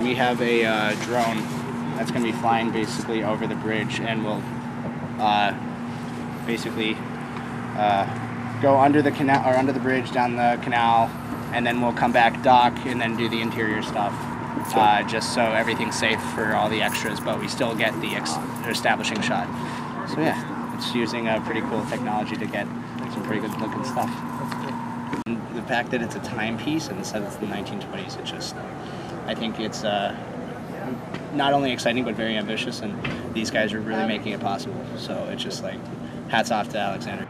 We have a uh, drone that's going to be flying basically over the bridge and will uh, basically uh, go under the canal or under the bridge down the canal, and then we'll come back dock and then do the interior stuff. Uh, just so everything's safe for all the extras, but we still get the establishing shot. So yeah, it's using a pretty cool technology to get some pretty good looking stuff. And the fact that it's a timepiece and it says it's the 1920s, it just, I think it's uh, not only exciting but very ambitious, and these guys are really making it possible. So it's just like, hats off to Alexander.